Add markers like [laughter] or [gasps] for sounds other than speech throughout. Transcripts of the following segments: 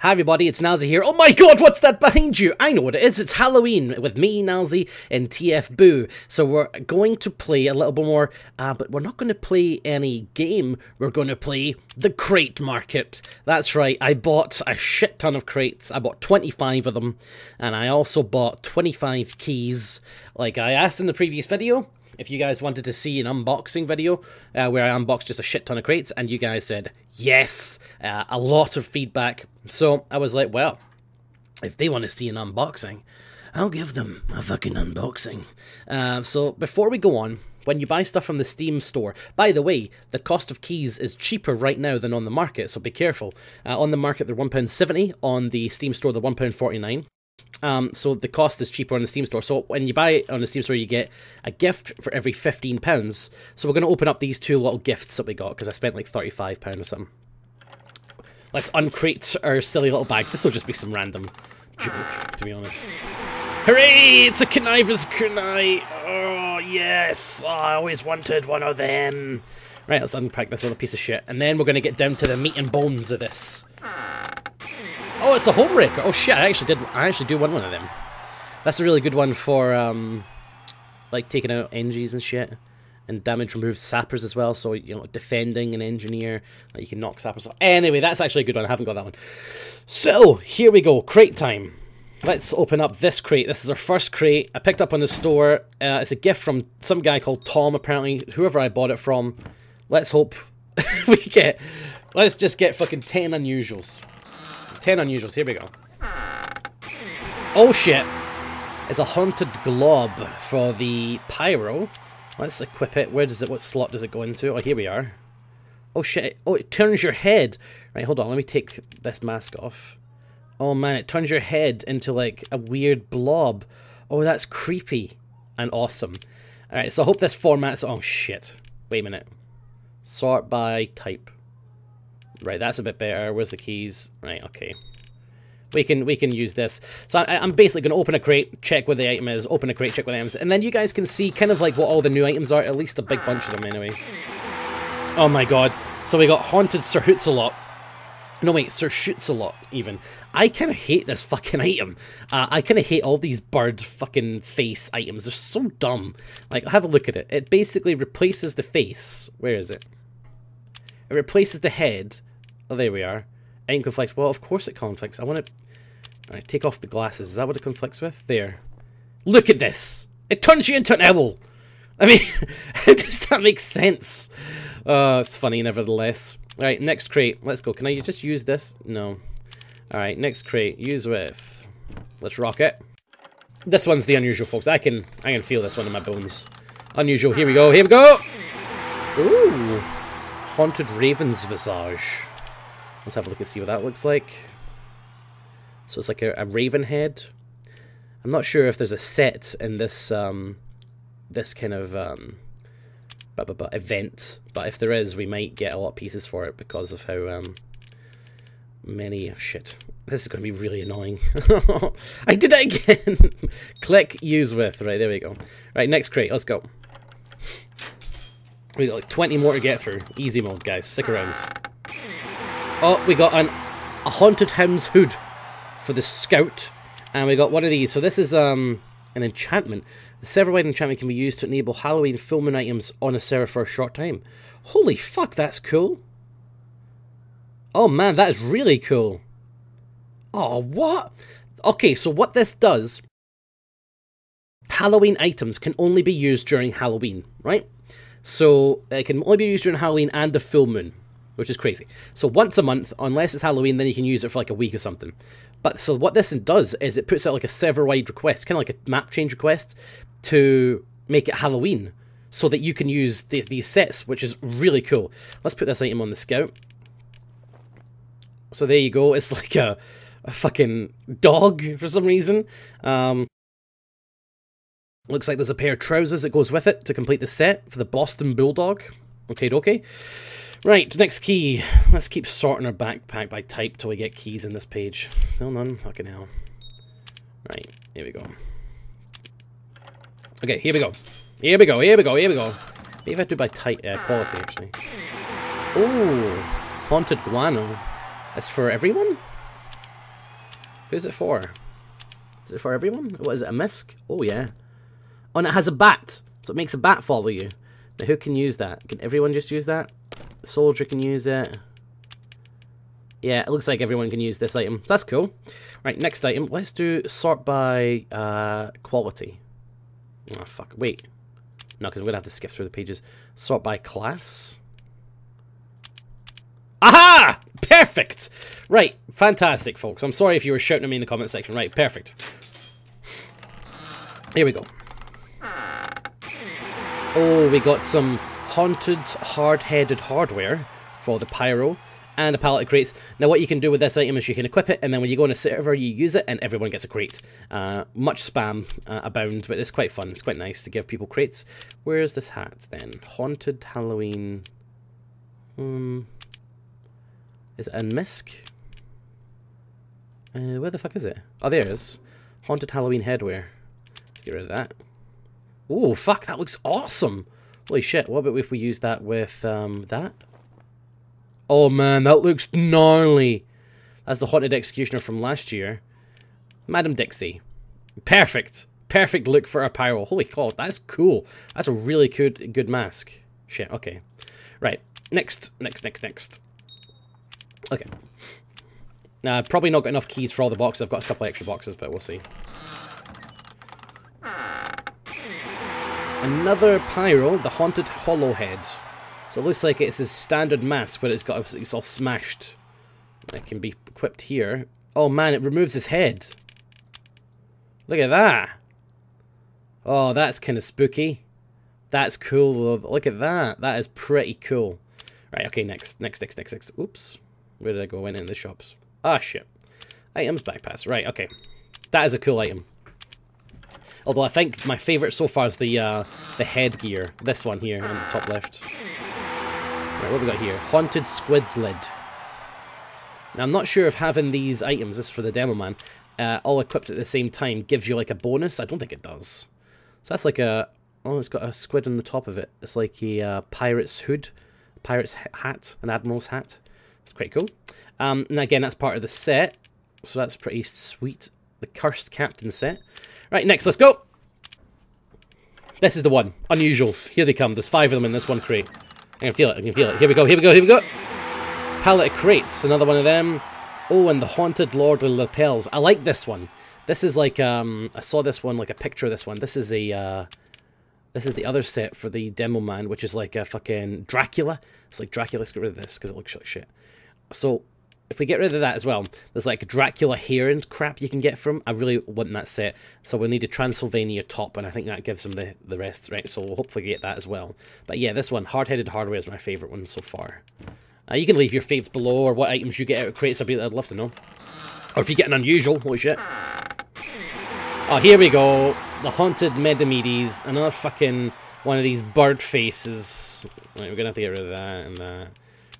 Hi everybody, it's Nilesy here. Oh my god, what's that behind you? I know what it is. It's Halloween with me, Nilesy, and TF Boo. So we're going to play a little bit more, uh, but we're not going to play any game. We're going to play the crate market. That's right, I bought a shit ton of crates. I bought 25 of them, and I also bought 25 keys. Like I asked in the previous video, if you guys wanted to see an unboxing video uh, where I unboxed just a shit ton of crates, and you guys said yes, uh, a lot of feedback. So I was like, well, if they want to see an unboxing, I'll give them a fucking unboxing. Uh, so before we go on, when you buy stuff from the Steam store, by the way, the cost of keys is cheaper right now than on the market, so be careful. Uh, on the market, they're £1.70. On the Steam store, they're £1.49. Um, so the cost is cheaper on the Steam store. So when you buy it on the Steam store, you get a gift for every fifteen pounds. So we're going to open up these two little gifts that we got because I spent like thirty five pound or something. Let's uncrate our silly little bags. This will just be some random joke, to be honest. Hooray! It's a Conniver's Kunai! Oh, yes! Oh, I always wanted one of them. Right, let's unpack this little piece of shit. And then we're going to get down to the meat and bones of this. Oh, it's a Homewrecker. Oh shit, I actually did. I actually do want one of them. That's a really good one for um, like taking out NGs and shit, and damage removed sappers as well. So you know, defending an engineer, like you can knock sappers off. Anyway, that's actually a good one. I haven't got that one. So here we go. Crate time. Let's open up this crate. This is our first crate. I picked up on the store. Uh, it's a gift from some guy called Tom, apparently. Whoever I bought it from. Let's hope [laughs] we get. Let's just get fucking 10 unusuals. 10 unusuals. Here we go. Oh shit. It's a haunted glob for the pyro. Let's equip it. Where does it, what slot does it go into? Oh, here we are. Oh shit. Oh, it turns your head. Right, hold on. Let me take this mask off. Oh man, it turns your head into like a weird blob. Oh, that's creepy and awesome. Alright, so I hope this formats... Oh shit. Wait a minute. Sort by type. Right, that's a bit better. Where's the keys? Right, okay. We can we can use this. So I, am basically going to open a crate, check what the item is, open a crate, check what the and then you guys can see kind of like what all the new items are, at least a big bunch of them anyway. Oh my god. So we got Haunted Sir Hoots-a-Lot. No wait, Sir Shoots-a-Lot even. I kind of hate this fucking item. Uh, I kind of hate all these bird fucking face items. They're so dumb. Like, have a look at it. It basically replaces the face. Where is it? It replaces the head Oh, there we are. Aim conflicts. Well, of course it conflicts. I want to... Take off the glasses. Is that what it conflicts with? There. Look at this! It turns you into an owl! I mean, [laughs] does that make sense? Uh, it's funny nevertheless. Alright, next crate. Let's go. Can I just use this? No. Alright, next crate. Use with. Let's rock it. This one's the unusual, folks. I can I can feel this one in my bones. Unusual. Here we go. Here we go! Ooh. Haunted Raven's Visage. Let's have a look and see what that looks like. So it's like a, a raven head. I'm not sure if there's a set in this um, this kind of um, event, but if there is, we might get a lot of pieces for it because of how um, many... Oh, shit. This is going to be really annoying. [laughs] I did it again! [laughs] Click use with. Right, there we go. Right, next crate. Let's go. We got like 20 more to get through. Easy mode, guys. Stick around. Oh, we got an, a Haunted Hound's Hood for the Scout. And we got one of these. So this is um an enchantment. The server-wide enchantment can be used to enable Halloween filming items on a server for a short time. Holy fuck, that's cool. Oh man, that is really cool. Oh, what? Okay, so what this does... Halloween items can only be used during Halloween, right? So, it can only be used during Halloween and the full moon which is crazy. So once a month, unless it's Halloween, then you can use it for like a week or something. But so what this does is it puts out like a server-wide request, kind of like a map change request, to make it Halloween, so that you can use the, these sets, which is really cool. Let's put this item on the scout. So there you go. It's [laughs] like a, a fucking dog for some reason. Um, looks like there's a pair of trousers that goes with it to complete the set for the Boston Bulldog. Okay, okay. Right, next key. Let's keep sorting our backpack by type till we get keys in this page. Still none? Fucking hell. Right, here we go. Okay, here we go. Here we go, here we go, here we go. Maybe I do by type, uh, quality, actually. Ooh, Haunted Guano. That's for everyone? Who's it for? Is it for everyone? What is it, a misc? Oh, yeah. Oh, and it has a bat. So it makes a bat follow you. Now, who can use that? Can everyone just use that? Soldier can use it. Yeah, it looks like everyone can use this item. So that's cool. Right, next item. Let's do sort by uh, quality. Oh, fuck. Wait. No, because I'm going to have to skip through the pages. Sort by class. Aha! Perfect! Right, fantastic, folks. I'm sorry if you were shouting at me in the comment section. Right, perfect. Here we go. Oh, we got some haunted, hard-headed hardware for the pyro and pallet of crates. Now, what you can do with this item is you can equip it, and then when you go on a server, you use it, and everyone gets a crate. Uh, much spam uh, abound, but it's quite fun. It's quite nice to give people crates. Where's this hat, then? Haunted Halloween... Hmm... Is it a misc? Uh, where the fuck is it? Oh, there it is. Haunted Halloween headwear. Let's get rid of that. Oh, fuck, that looks awesome. Holy shit, what about if we use that with um, that? Oh man, that looks gnarly. That's the Haunted Executioner from last year. Madame Dixie. Perfect. Perfect look for a pyro. Holy cow, that's cool. That's a really good, good mask. Shit, okay. Right, next, next, next, next. Okay. Now, I've probably not got enough keys for all the boxes. I've got a couple extra boxes, but we'll see. Another Pyro, the Haunted Hollow Head. So it looks like it's his standard mask, but it's got it's all smashed. It can be equipped here. Oh man, it removes his head. Look at that. Oh, that's kind of spooky. That's cool. Look at that. That is pretty cool. Right, okay, next, next, next, next, next. Oops. Where did I go? Went in the shops. Ah, shit. Items, backpass. Right, okay. That is a cool item. Although I think my favourite so far is the uh, the headgear. This one here on the top left. Right, what we got here? Haunted Squid's Lid. Now, I'm not sure if having these items, this is for the demo man, uh, all equipped at the same time gives you like a bonus. I don't think it does. So that's like a... Oh, it's got a squid on the top of it. It's like a uh, pirate's hood, pirate's hat, an admiral's hat. It's quite cool. Um, and again, that's part of the set, so that's pretty sweet. The Cursed Captain set. Right, next, let's go! This is the one. Unusuals. Here they come. There's five of them in this one crate. I can feel it. I can feel it. Here we go. Here we go. Here we go. Pallet of crates. Another one of them. Oh, and the Haunted Lordly Lapels. I like this one. This is like, um, I saw this one, like a picture of this one. This is a, uh, this is the other set for the Demo Man, which is like a fucking Dracula. It's like Dracula. Let's get rid of this because it looks like shit. So if we get rid of that as well, there's like Dracula hair and crap you can get from. I really want that set. So we'll need a Transylvania top, and I think that gives them the, the rest, right? So we'll hopefully get that as well. But yeah, this one, Hard-Headed Hardware, is my favourite one so far. Uh, you can leave your faves below, or what items you get out of crates, I'd, be, I'd love to know. Or if you get an unusual, holy shit. Oh, here we go. The Haunted Medimedes. Another fucking one of these bird faces. Right, we're gonna have to get rid of that and that.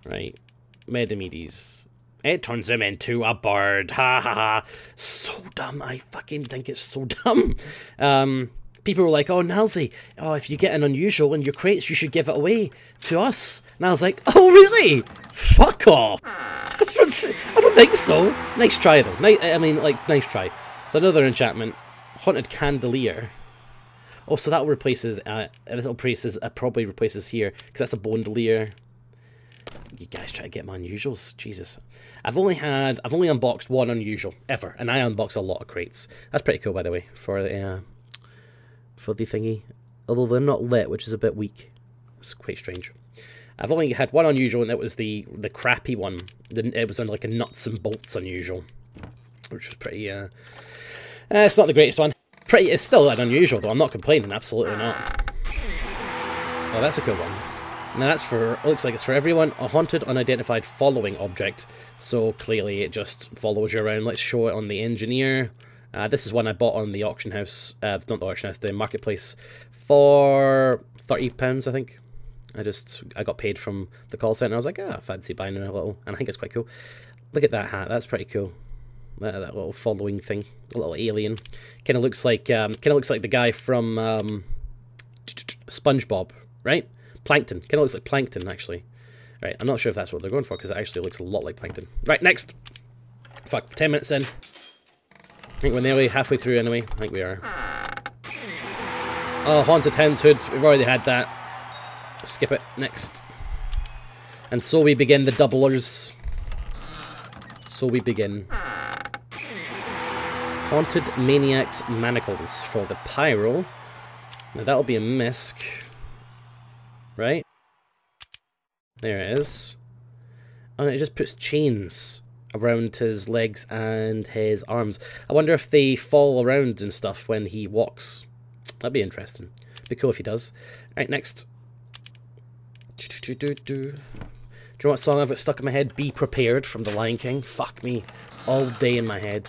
Right. Medimedes. It turns him into a bird. Ha ha ha. So dumb. I fucking think it's so dumb. Um, people were like, oh, Nilesy, oh, if you get an unusual in your crates, you should give it away to us. And I was like, oh, really? Fuck off. [laughs] I don't, think so. Nice try, though. Nice, I mean, like, nice try. So another enchantment. Haunted Candleer. Oh, so that replaces, uh, this replaces, uh, probably replaces here, because that's a Bonedolier you guys try to get my unusuals. Jesus. I've only had, I've only unboxed one unusual, ever, and I unbox a lot of crates. That's pretty cool, by the way, for the, uh, for the thingy. Although they're not lit, which is a bit weak. It's quite strange. I've only had one unusual, and that was the the crappy one. It was on like a nuts and bolts unusual, which was pretty. Uh, uh, it's not the greatest one. Pretty. It's still an unusual though. I'm not complaining. Absolutely not. Oh, that's a cool one. Now that's for, looks like it's for everyone, a haunted unidentified following object. So clearly it just follows you around. Let's show it on the engineer. Uh, this is one I bought on the auction house, uh, not the auction house, the marketplace, for £30 I think. I just, I got paid from the call centre. I was like, ah, fancy buying a little, and I think it's quite cool. Look at that hat, that's pretty cool. That, that little following thing, a little alien. Kind of looks like, um, kind of looks like the guy from um, SpongeBob, right? Plankton. Kind of looks like Plankton, actually. Right, I'm not sure if that's what they're going for, because it actually looks a lot like Plankton. Right, next. Fuck, 10 minutes in. I think we're nearly halfway through anyway. I think we are. Oh, Haunted Hound's Hood. We've already had that. Skip it. Next. And so we begin the doublers. So we begin. Haunted Maniacs Manacles for the Pyro. Now that'll be a misc. Right? There it is. And it just puts chains around his legs and his arms. I wonder if they fall around and stuff when he walks. That'd be interesting. Be cool if he does. Right, next. Do, you know what song I've got stuck in my head? Be Prepared from The Lion King. Fuck me. All day in my head.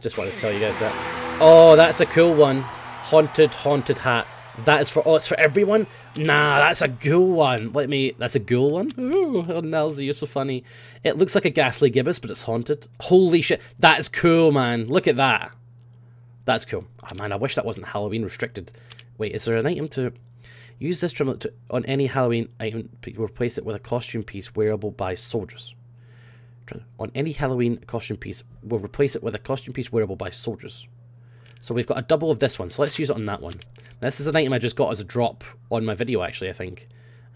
Just wanted to tell you guys that. Oh, that's a cool one. Haunted, haunted hat. That is for, oh, it's for everyone? Nah, that's a ghoul one. Let me, that's a ghoul one? Ooh, oh, Nilesy, you're so funny. It looks like a ghastly Gibus, but it's haunted. Holy shit. That is cool, man. Look at that. That's cool. Oh, man, I wish that wasn't Halloween restricted. Wait, is there an item to... Use this trim to, on any Halloween item, replace it with a costume piece wearable by soldiers. On any Halloween costume piece, we'll replace it with a costume piece wearable by soldiers. So we've got a double of this one, so let's use it on that one. This is an item I just got as a drop on my video, actually, I think.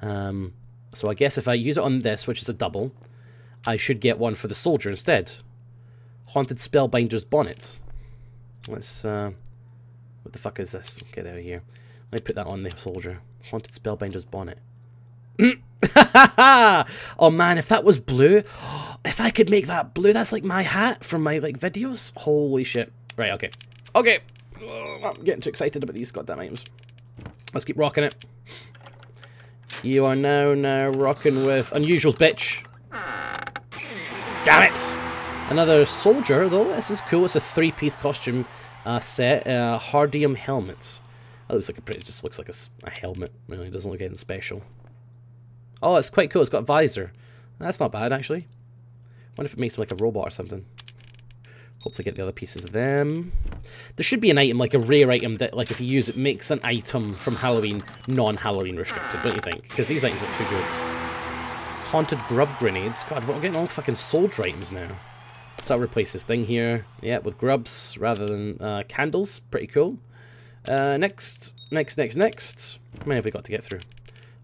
Um, so I guess if I use it on this, which is a double, I should get one for the soldier instead. Haunted Spellbinder's Bonnet. Let's, uh, what the fuck is this? Get out of here. Let me put that on the soldier. Haunted Spellbinder's bonnet. [laughs] oh man, if that was blue, [gasps] if I could make that blue, that's like my hat from my like videos. Holy shit. Right, okay. Okay. I'm getting too excited about these goddamn items. Let's keep rocking it. You are now now rocking with Unusual's bitch. Damn it! Another soldier, though. This is cool. It's a three-piece costume uh, set. Uh, Hardium helmets. That looks like a pretty, it just looks like a, a helmet, really. It doesn't look anything special. Oh, it's quite cool. It's got visor. That's not bad, actually. wonder if it makes him like a robot or something. Hopefully get the other pieces of them. There should be an item, like a rare item, that like if you use it, makes an item from Halloween non-Halloween restricted, don't you think? Because these items are too good. Haunted grub grenades. God, we're getting all fucking soldier items now. So I'll replace this thing here. Yeah, with grubs rather than uh, candles. Pretty cool. Uh, next, next, next, next. How many have we got to get through?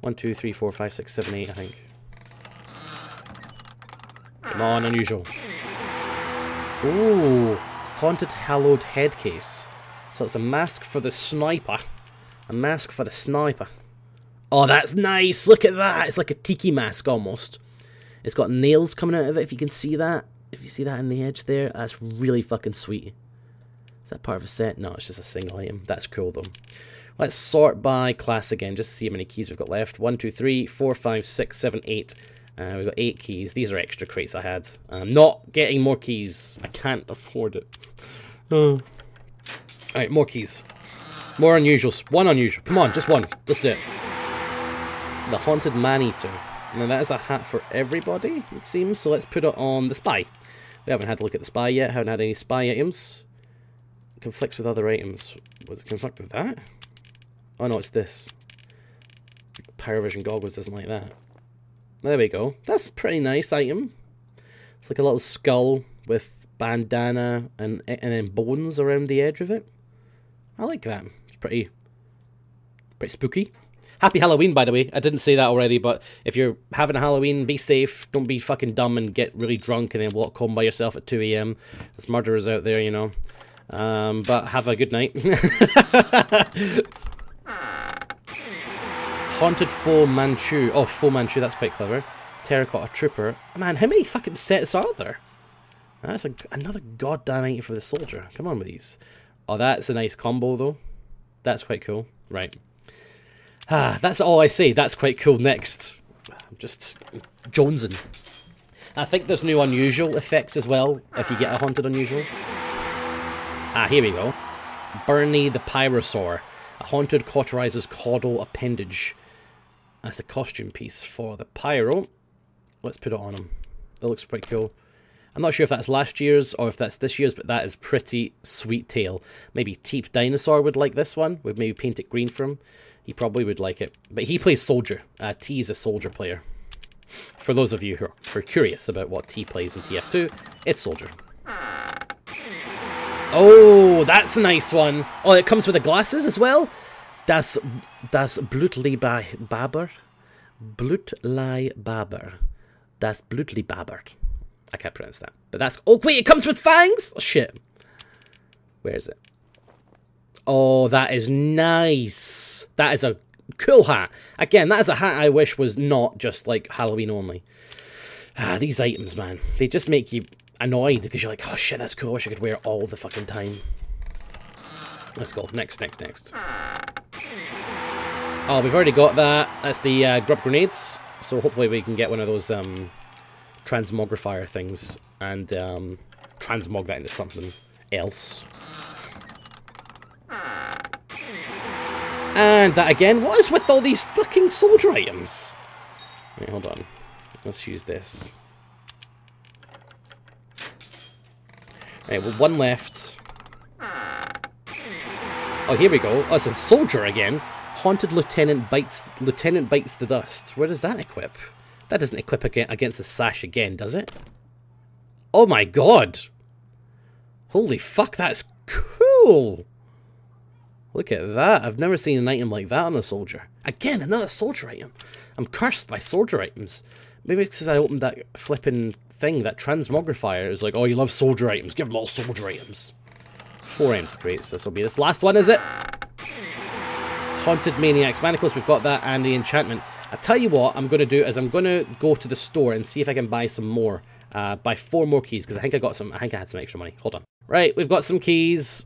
One, two, three, four, five, six, seven, eight, I think. Come on, unusual. Ooh, haunted hallowed head case. So it's a mask for the sniper. A mask for the sniper. Oh, that's nice. Look at that. It's like a tiki mask almost. It's got nails coming out of it, if you can see that. If you see that in the edge there, that's really fucking sweet. Is that part of a set? No, it's just a single item. That's cool, though. Let's sort by class again, just to see how many keys we've got left. One, two, three, four, five, six, seven, eight. Uh, we've got eight keys. These are extra crates I had. I'm not getting more keys. I can't afford it. Uh. Alright, more keys. More unusuals. One unusual. Come on, just one. Just it. The Haunted Man-Eater. Now that is a hat for everybody, it seems. So let's put it on the Spy. We haven't had a look at the Spy yet. Haven't had any Spy items conflicts with other items. Was it conflict with that? Oh no, it's this. Pyrovision goggles doesn't like that. There we go. That's a pretty nice item. It's like a little skull with bandana and and then bones around the edge of it. I like that. It's pretty pretty spooky. Happy Halloween, by the way. I didn't say that already, but if you're having a Halloween, be safe. Don't be fucking dumb and get really drunk and then walk home by yourself at 2 a.m. There's murderers out there, you know. Um, but have a good night. [laughs] Haunted Fu Manchu. Oh, Fu Manchu, that's quite clever. Terracotta Trooper. Man, how many fucking sets are there? That's a, another goddamn item for the soldier. Come on with these. Oh, that's a nice combo, though. That's quite cool. Right. Ah, that's all I say. That's quite cool. Next. I'm just jonesing. I think there's new unusual effects as well, if you get a Haunted Unusual. Ah, here we go. Bernie the Pyrosaur. A haunted cauterizer's caudal appendage. That's a costume piece for the Pyro. Let's put it on him. That looks pretty cool. I'm not sure if that's last year's or if that's this year's, but that is pretty sweet tail. Maybe Teep Dinosaur would like this one. We'd maybe paint it green for him. He probably would like it. But he plays Soldier. Uh, T is a Soldier player. For those of you who are curious about what T plays in TF2, it's Soldier. Oh, that's a nice one. Oh, it comes with the glasses as well. Das, das Blutli Baber. Blutlei Baber. Das Baber. I can't pronounce that. But that's... Oh, wait, it comes with fangs? Oh, shit. Where is it? Oh, that is nice. That is a cool hat. Again, that is a hat I wish was not just, like, Halloween only. Ah, these items, man. They just make you annoyed because you're like, oh, shit, that's cool. I wish I could wear it all the fucking time. Let's go. Next, next, next. Oh, we've already got that. That's the uh, grub grenades. So hopefully we can get one of those um, transmogrifier things and um, transmog that into something else. And that again, what is with all these fucking soldier items? Wait, hold on. Let's use this. Right, well, one left. Oh, here we go. Oh, it's a soldier again. Haunted Lieutenant bites Lieutenant bites the dust. Where does that equip? That doesn't equip against the sash again, does it? Oh my god! Holy fuck, that's cool! Look at that. I've never seen an item like that on a soldier. Again, another soldier item. I'm cursed by soldier items. Maybe it's because I opened that flipping thing, that transmogrifier. Is like, oh, you love soldier items. Give them all soldier items. Four empty crates. This will be this last one, is it? Haunted Maniacs Manacles, we've got that, and the enchantment. I tell you what I'm going to do is I'm going to go to the store and see if I can buy some more. Uh, buy four more keys, because I think I got some, I think I had some extra money. Hold on. Right, we've got some keys.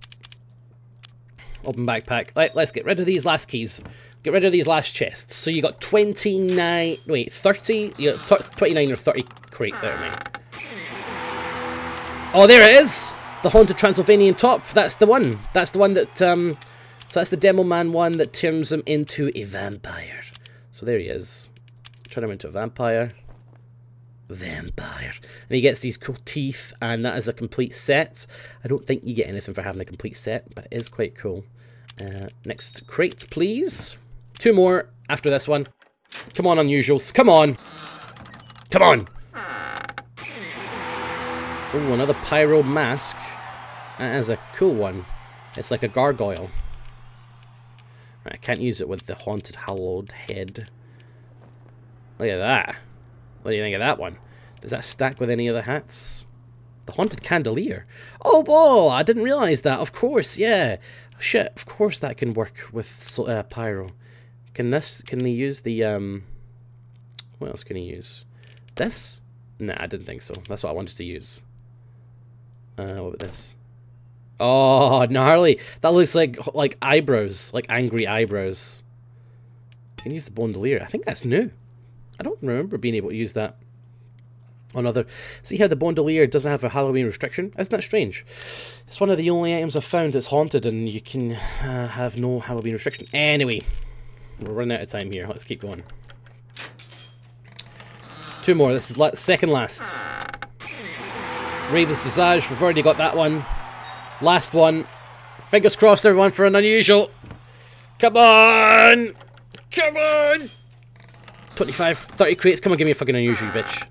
Open backpack. Right, let's get rid of these last keys. Get rid of these last chests. So you got 29, wait, 30, you got 29 or 30 crates out of me. Oh, there it is! The Haunted Transylvanian Top. That's the one. That's the one that, um, so that's the Demo Man one that turns him into a vampire. So there he is. Turn him into a vampire. Vampire. And he gets these cool teeth, and that is a complete set. I don't think you get anything for having a complete set, but it is quite cool. Uh, next crate, please. Two more after this one. Come on, unusuals. Come on. Come on. Oh, another pyro mask. That is a cool one. It's like a gargoyle. I can't use it with the haunted hallowed head. Look at that. What do you think of that one? Does that stack with any other hats? The haunted Candleer. Oh, whoa! I didn't realize that. Of course, yeah. Shit, of course that can work with uh, pyro. Can this, can they use the, um, what else can he use? This? Nah, I didn't think so. That's what I wanted to use. Uh, what about this? Oh, gnarly. That looks like, like eyebrows, like angry eyebrows. can use the Bonedolier. I think that's new. I don't remember being able to use that on other. See how the Bonedolier doesn't have a Halloween restriction? Isn't that strange? It's one of the only items I've found that's haunted and you can uh, have no Halloween restriction. Anyway, we're running out of time here. Let's keep going. Two more. This is la second last. Raven's Visage. We've already got that one. Last one. Fingers crossed, everyone, for an unusual. Come on! Come on! 25, 30 crates. Come on, give me a fucking unusual, bitch.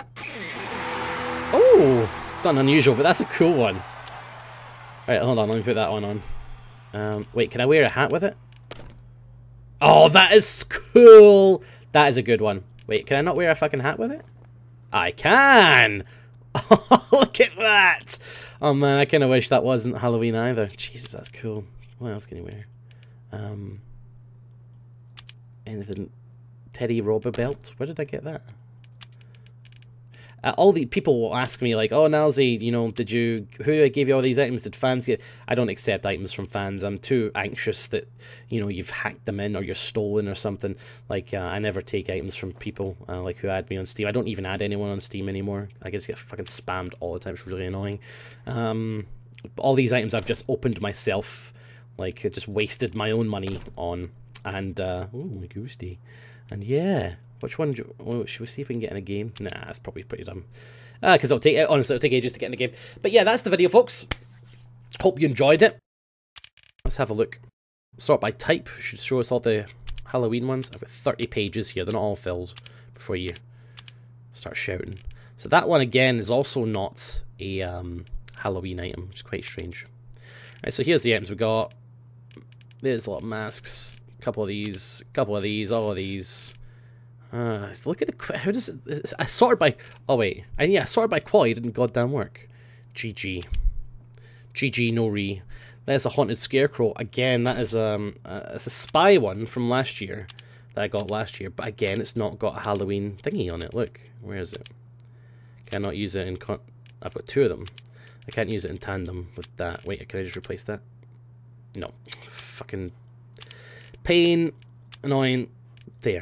Oh! It's not unusual, but that's a cool one. Alright, hold on. Let me put that one on. Um, wait, can I wear a hat with it? Oh, that is cool. That is a good one. Wait, can I not wear a fucking hat with it? I can. [laughs] Oh, look at that. Oh man, I kind of wish that wasn't Halloween either. Jesus, that's cool. What else can you wear? Um, anything? Teddy Roosebelt. Where did I get that? Uh, all the people will ask me like, "Oh, Nilesy, you know, did you who gave you all these items? Did fans get?" I don't accept items from fans. I'm too anxious that you know you've hacked them in or you're stolen or something. Like uh, I never take items from people uh, like who add me on Steam. I don't even add anyone on Steam anymore. I just get fucking spammed all the time. It's really annoying. Um, all these items I've just opened myself. Like I just wasted my own money on. And uh, oh, my goosey. And yeah, which one? Do, oh, should we see if we can get in a game? Nah, that's probably pretty dumb. Because uh, it'll take honestly, it'll take ages to get in the game. But yeah, that's the video, folks. Hope you enjoyed it. Let's have a look. Sort by type should show us all the Halloween ones. I've got 30 pages here. They're not all filled before you start shouting. So that one again is also not a um, Halloween item, which is quite strange. Right, so here's the items we got. There's a lot of masks. A couple of these. A couple of these. All of these. Uh, look at the... How does it... I sorted by... Oh, wait. I, yeah, sorted by quality didn't goddamn work. GG. GG, no re. There's a Haunted Scarecrow. Again, that is um, uh, it's a spy one from last year that I got last year. But again, it's not got a Halloween thingy on it. Look, where is it? Cannot use it in... con. I've got two of them. I can't use it in tandem with that. Wait, can I just replace that? No. Fucking pain, annoying. There.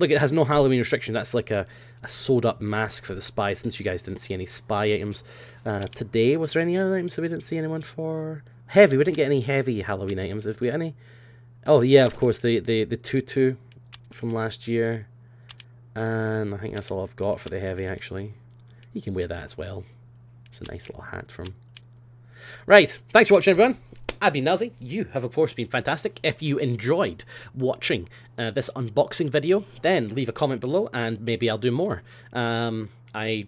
Look, it has no Halloween restriction. That's like a, a sewed up mask for the spy, since you guys didn't see any spy items uh, today. Was there any other items that we didn't see anyone for? Heavy. We didn't get any heavy Halloween items. If we any? Oh, yeah, of course, the, the, the tutu from last year. And I think that's all I've got for the heavy, actually. You can wear that as well. It's a nice little hat from. Right, thanks for watching, everyone. I've been Nilesy. You have, of course, been fantastic. If you enjoyed watching uh, this unboxing video, then leave a comment below and maybe I'll do more. Um, I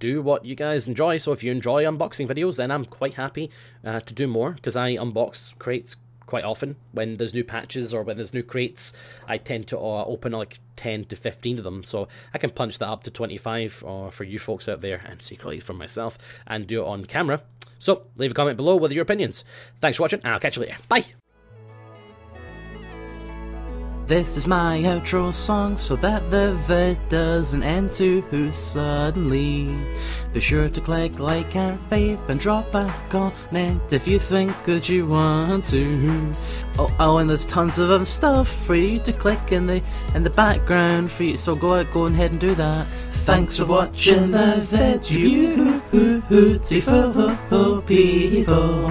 do what you guys enjoy, so if you enjoy unboxing videos, then I'm quite happy uh, to do more because I unbox crates quite often when there's new patches or when there's new crates I tend to uh, open like 10 to 15 of them so I can punch that up to 25 or uh, for you folks out there and secretly for myself and do it on camera so leave a comment below with your opinions thanks for watching and I'll catch you later bye this is my outro song so that the vid doesn't end too suddenly. Be sure to click like and fave and drop a comment if you think that you want to. Oh, oh, and there's tons of other stuff for you to click in the in the background for you. So go out, go ahead and do that. Thanks for watching the you beautiful people.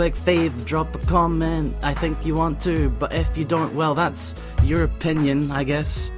click fave, drop a comment. I think you want to, but if you don't, well, that's your opinion, I guess.